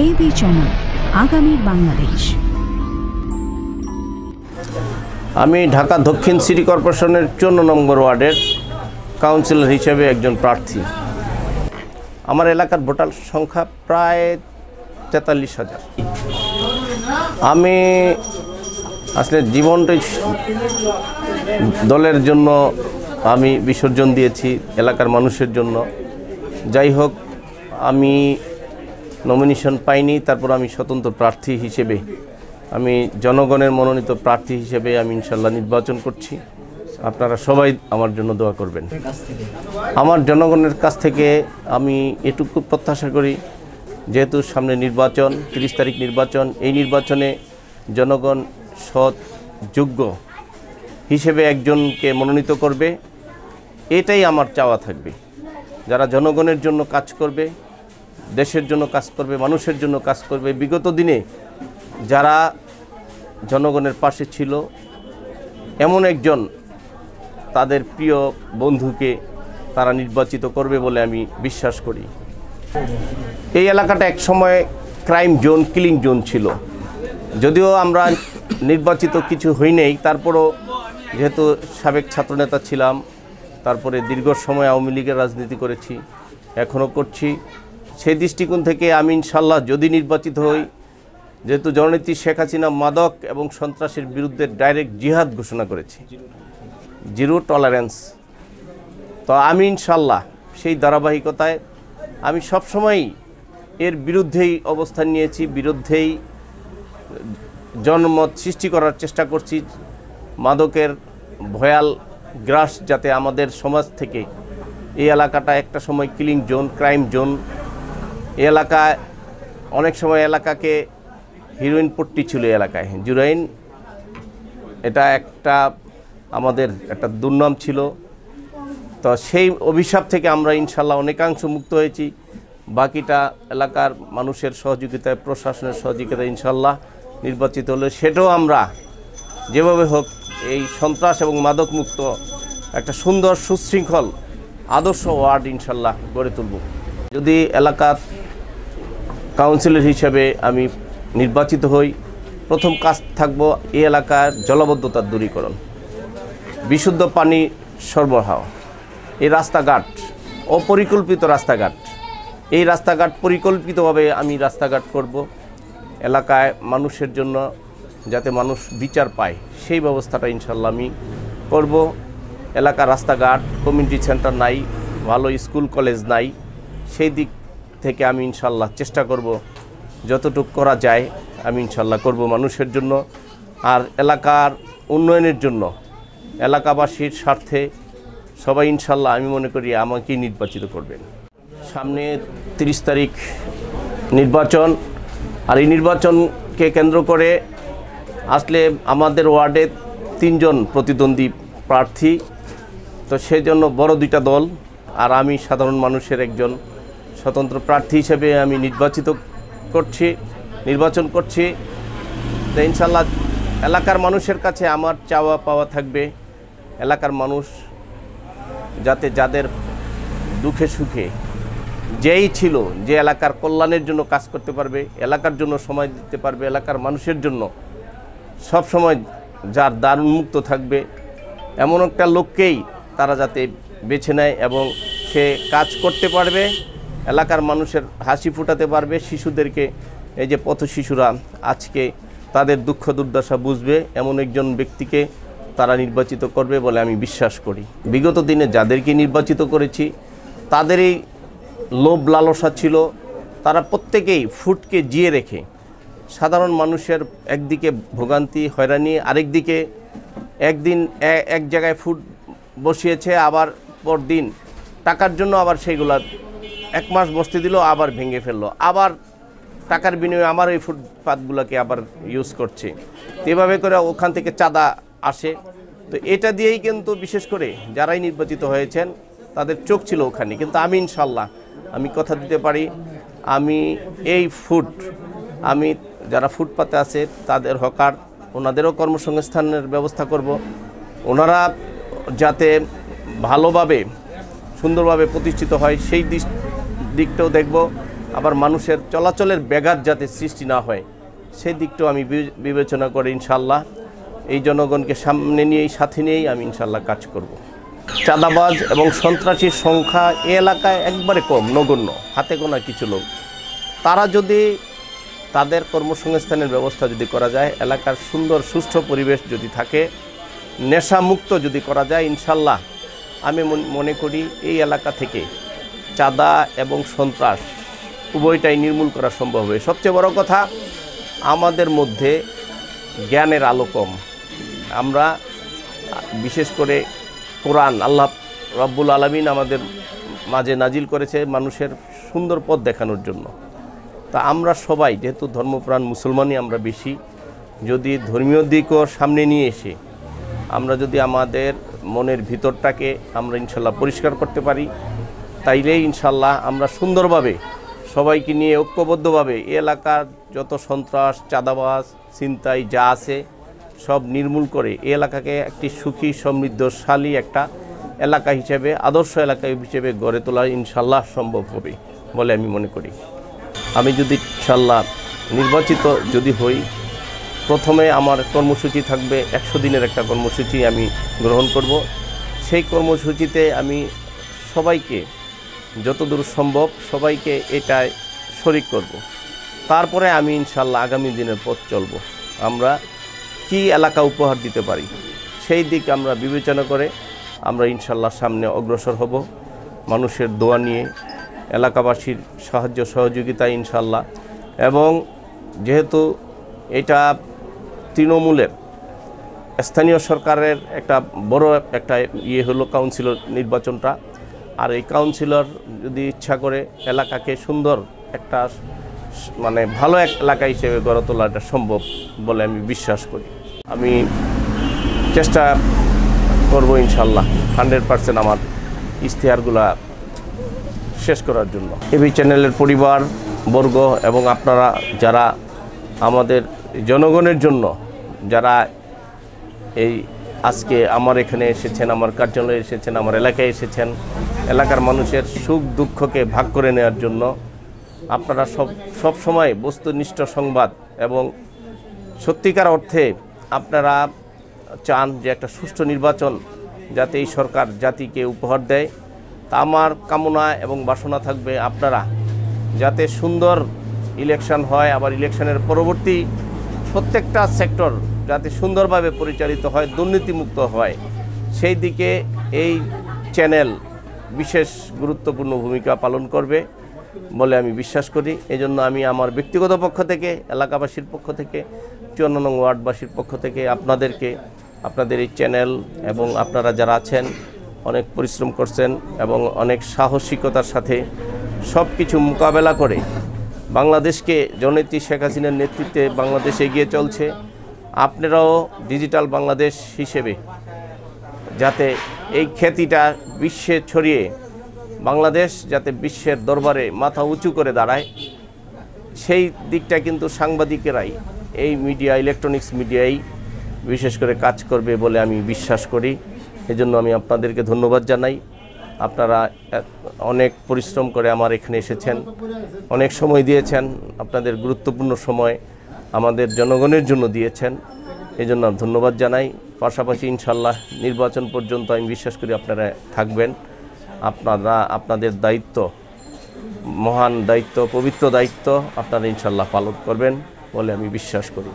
AB channel আগামীর বাংলাদেশ। আমি ঢাকা দক্ষিণ সিটি কর্পোরেশনের চৌন্ন নম্বর ওয়ার্ডের কাউন্সিলর হিসেবে একজন প্রার্থী। আমার এলাকার ভোটার সংখ্যা প্রায় তেতাল্লিশ হাজার। আমি আসলে জীবনটাই দলের জন্য আমি বিসর্জন দিয়েছি, এলাকার মানুষের জন্য। যাই হোক, আমি নমিনেশন পাইনি, তারপর আমি স্বতন্ত্র প্রার্থী হিসেবে, আমি জনগণের মনোনীত প্রার্থী হিসেবে আমি ইনশাল্লাহ নির্বাচন করছি। আপনারা সবাই আমার জন্য দোয়া করবেন। আমার জনগণের কাছ থেকে আমি এটুকু প্রত্যাশা করি, যেহেতু সামনে নির্বাচন, তিরিশ তারিখ নির্বাচন, এই নির্বাচনে জনগণ সৎ, যোগ্য হিসেবে একজনকে মনোনীত করবে, এটাই আমার চাওয়া থাকবে। যারা জনগণের জন্য কাজ করবে দেশের জন্য কাজ করবে, মানুষের জন্য কাজ করবে। বিগত দিনে যারা জনগণের পাশে ছিল, এমন একজন তাদের প্রিয় বন্ধুকে তারা নির্বাচিত করবে বলে আমি বিশ্বাস করি। এই এলাকাটা এক সময় ক্রাইম জোন, কিলিং জোন ছিল। যদিও আমরা নির্বাচিত কিছু হই নেই, তারপরও যেহেতু সাবেক ছাত্রনেতা ছিলাম, তারপরে দীর্ঘ সময় আওয়ামী লীগের রাজনীতি করেছি, এখনও করছি। সেই দৃষ্টিকোণ থেকে আমি ইনশাল্লাহ যদি নির্বাচিত হই, যেহেতু জননীতি শেখ হাসিনা মাদক এবং সন্ত্রাসের বিরুদ্ধে ডাইরেক্ট জিহাদ ঘোষণা করেছে। Zero tolerance. তো আমি ইনশাল্লাহ সেই ধারাবাহিকতায় আমি সবসময়ই এর বিরুদ্ধেই অবস্থান নিয়েছি, বিরুদ্ধেই জনমত সৃষ্টি করার চেষ্টা করছি। মাদকের ভয়াল গ্রাস যাতে আমাদের সমাজ থেকে এই এলাকাটা একটা সময় কিলিং জোন, ক্রাইম জোন এলাকায় অনেক সময় এলাকাকে হিরোইন পট্টি ছিল এলাকায়। জুরাইন এটা একটা আমাদের একটা দুর্নাম ছিল। তো সেই অভিশাপ থেকে আমরা ইনশাল্লাহ অনেকাংশ মুক্ত হয়েছি। বাকিটা এলাকার মানুষের সহযোগিতায়, প্রশাসনের সহযোগিতায় ইনশাল্লাহ নির্বাচিত হলে সেটাও আমরা যেভাবে হোক এই সন্ত্রাস এবং মাদক মুক্ত একটা সুন্দর সুশৃঙ্খল আদর্শ ওয়ার্ড ইনশাল্লাহ গড়ে তুলব। যদি এলাকার কাউন্সিলর হিসেবে আমি নির্বাচিত হই। প্রথম কাজ থাকব এই এলাকার জলবদ্ধতার দূরীকরণ। বিশুদ্ধ পানি সরবরাহ। এই রাস্তাঘাট, অপরিকল্পিত রাস্তাঘাট। এই রাস্তাঘাট পরিকল্পিতভাবে আমি রাস্তাঘাট করব। এলাকায় মানুষের জন্য যাতে মানুষ বিচার পায়, সেই ব্যবস্থাটা ইনশাল্লাহ আমি করব। এলাকার রাস্তাঘাট কমিউনিটি সেন্টার নাই, ভালো স্কুল কলেজ নাই। সেই দিক থেকে আমি ইনশাল্লাহ চেষ্টা করব, যতটুকু করা যায় আমি ইনশাল্লাহ করব মানুষের জন্য। আর এলাকার উন্নয়নের জন্য, এলাকাবাসীর স্বার্থে সবাই ইনশাল্লাহ আমি মনে করি আমাকেই নির্বাচিত করবেন। সামনে তিরিশ তারিখ নির্বাচন, আর এই নির্বাচনকে কেন্দ্র করে আসলে আমাদের ওয়ার্ডে তিনজন প্রতিদ্বন্দ্বী প্রার্থী, তো সেজন্য বড় দুইটা দল, আর আমি সাধারণ মানুষের একজন স্বতন্ত্র প্রার্থী হিসেবে আমি নির্বাচিত করছি, নির্বাচন করছি। তো ইনশাল্লাহ এলাকার মানুষের কাছে আমার চাওয়া পাওয়া থাকবে। এলাকার মানুষ যাতে যাদের দুঃখে সুখে, যেই ছিল, যে এলাকার কল্যাণের জন্য কাজ করতে পারবে, এলাকার জন্য সময় দিতে পারবে, এলাকার মানুষের জন্য সব সময় যার দ্বার উন্মুক্ত থাকবে, এমন একটা লোককেই তারা যাতে বেছে নেয় এবং সে কাজ করতে পারবে। এলাকার মানুষের হাসি ফুটাতে পারবে, শিশুদেরকে, এই যে পথ শিশুরা আজকে তাদের দুঃখ দুর্দশা বুঝবে, এমন একজন ব্যক্তিকে তারা নির্বাচিত করবে বলে আমি বিশ্বাস করি। বিগত দিনে যাদেরকে নির্বাচিত করেছি, তাদেরই লোভ লালসা ছিল। তারা প্রত্যেকেই ফুটকে জিয়ে রেখে সাধারণ মানুষের একদিকে ভোগান্তি, হয়রানি, আরেকদিকে একদিন এক জায়গায় ফুট বসিয়েছে, আবার পরদিন টাকার জন্য আবার সেইগুলা এক মাস বসতে দিল, আবার ভেঙে ফেলল। আবার টাকার বিনিময়ে আমার ওই ফুটপাতগুলোকে আবার ইউজ করছে। এভাবে করে ওখান থেকে চাঁদা আসে। তো এটা দিয়েই কিন্তু বিশেষ করে যারাই নির্বাচিত হয়েছেন, তাদের চোখ ছিল ওখানে। কিন্তু আমি ইনশাল্লাহ, আমি কথা দিতে পারি, আমি এই ফুড আমি যারা ফুটপাতে আছে, তাদের হকার, ওনাদেরও কর্মসংস্থানের ব্যবস্থা করব। ওনারা যাতে ভালোভাবে, সুন্দরভাবে প্রতিষ্ঠিত হয়, সেই দিক দিকটাও দেখব। আবার মানুষের চলাচলের ব্যাঘাত যাতে সৃষ্টি না হয়, সেই দিকটাও আমি বিবেচনা করে ইনশাল্লাহ এই জনগণকে সামনে নিয়েই, সাথে নিয়েই আমি ইনশাল্লাহ কাজ করব। চাঁদাবাজ এবং সন্ত্রাসীর সংখ্যা এ এলাকায় একবারে কম, নগণ্য, হাতে গোনা কিছু লোক। তারা যদি তাদের কর্মসংস্থানের ব্যবস্থা যদি করা যায়, এলাকার সুন্দর, সুষ্ঠু পরিবেশ যদি থাকে, নেশামুক্ত যদি করা যায় ইনশাল্লাহ আমি মনে করি এই এলাকা থেকে চাঁদা এবং সন্ত্রাস উভয়টাই নির্মূল করা সম্ভব হবে সবচেয়ে বড় কথা, আমাদের মধ্যে জ্ঞানের আলো কম। আমরা, বিশেষ করে কোরআন, আল্লাহ রব্বুল আলমিন আমাদের মাঝে নাজিল করেছে মানুষের সুন্দর পথ দেখানোর জন্য। তা আমরা সবাই, যেহেতু ধর্মপ্রাণ মুসলমানই আমরা বেশি, যদি ধর্মীয় দিকও সামনে নিয়ে এসে, আমরা যদি আমাদের মনের ভিতরটাকে আমরা ইনশাল্লাহ পরিষ্কার করতে পারি তাইলেই ইনশাল্লাহ আমরা সুন্দরভাবে সবাইকে নিয়ে ঐক্যবদ্ধভাবে এলাকার যত সন্ত্রাস, চাঁদাবাজ, ছিনতাই যা আছে, সব নির্মূল করে এই এলাকাকে একটি সুখী, সমৃদ্ধশালী একটা এলাকা হিসেবে, আদর্শ এলাকা হিসেবে গড়ে তোলা ইনশাল্লাহ সম্ভব হবে বলে আমি মনে করি। আমি যদি ইনশাল্লাহ নির্বাচিত যদি হই, প্রথমে আমার কর্মসূচি থাকবে একশো দিনের একটা কর্মসূচি আমি গ্রহণ করব। সেই কর্মসূচিতে আমি সবাইকে যতদূর সম্ভব সবাইকে এটায় শরিক করব। তারপরে আমি ইনশাল্লাহ আগামী দিনের পথ চলব। আমরা কি এলাকা উপহার দিতে পারি, সেই দিক আমরা বিবেচনা করে আমরা ইনশাল্লাহ সামনে অগ্রসর হব। মানুষের দোয়া নিয়ে, এলাকাবাসীর সাহায্য সহযোগিতা ইনশাল্লাহ এবং যেহেতু এটা তৃণমূলের, স্থানীয় সরকারের একটা বড় একটা ইয়ে হলো কাউন্সিলর নির্বাচনটা আর এই কাউন্সিলর যদি ইচ্ছা করে এলাকাকে সুন্দর একটা মানে ভালো এক এলাকা হিসেবে গড়ে তোলাটা সম্ভব বলে আমি বিশ্বাস করি। আমি চেষ্টা করব ইনশাল্লাহ হান্ড্রেড পার্সেন্ট আমার ইশতেহারগুলা শেষ করার জন্য। এবি চ্যানেলের পরিবার, বর্গ এবং আপনারা যারা আমাদের জনগণের জন্য, যারা এই আজকে আমার এখানে এসেছেন, আমার কার্যালয়ে এসেছেন, আমার এলাকায় এসেছেন এলাকার মানুষের সুখ দুঃখকে ভাগ করে নেওয়ার জন্য আপনারা সব সব সময় বস্তুনিষ্ঠ সংবাদ এবং সত্যিকার অর্থে আপনারা চান যে একটা সুষ্ঠু নির্বাচন যাতে এই সরকার জাতিকে উপহার দেয়। তা আমার কামনা এবং বাসনা থাকবে আপনারা যাতে সুন্দর ইলেকশন হয়, আবার ইলেকশনের পরবর্তী প্রত্যেকটা সেক্টর যাতে সুন্দরভাবে পরিচালিত হয়, দুর্নীতিমুক্ত হয়। সেই দিকে এই চ্যানেল বিশেষ গুরুত্বপূর্ণ ভূমিকা পালন করবে বলে আমি বিশ্বাস করি। এজন্য আমি আমার ব্যক্তিগত পক্ষ থেকে, এলাকাবাসীর পক্ষ থেকে, চুয়ান্ন নং ওয়ার্ডবাসীর পক্ষ থেকে আপনাদেরকে, আপনাদের এই চ্যানেল এবং আপনারা যারা আছেন, অনেক পরিশ্রম করছেন এবং অনেক সাহসিকতার সাথে সব কিছু মোকাবেলা করে বাংলাদেশকে জননেত্রী শেখ হাসিনার নেতৃত্বে বাংলাদেশ এগিয়ে চলছে। আপনারাও ডিজিটাল বাংলাদেশ হিসেবে যাতে এই খ্যাতিটা বিশ্বে ছড়িয়ে বাংলাদেশ যাতে বিশ্বের দরবারে মাথা উঁচু করে দাঁড়ায়, সেই দিকটা কিন্তু সাংবাদিকেরাই এই মিডিয়া ইলেকট্রনিক্স মিডিয়াই বিশেষ করে কাজ করবে বলে আমি বিশ্বাস করি। এজন্য আমি আপনাদেরকে ধন্যবাদ জানাই। আপনারা অনেক পরিশ্রম করে আমার এখানে এসেছেন, অনেক সময় দিয়েছেন, আপনাদের গুরুত্বপূর্ণ সময় আমাদের জনগণের জন্য দিয়েছেন। এই জন্য ধন্যবাদ জানাই। পাশাপাশি ইনশাল্লাহ নির্বাচন পর্যন্ত আমি বিশ্বাস করি আপনারা থাকবেন। আপনারা, আপনাদের দায়িত্ব, মহান দায়িত্ব, পবিত্র দায়িত্ব আপনারা ইনশাল্লাহ পালন করবেন বলে আমি বিশ্বাস করি।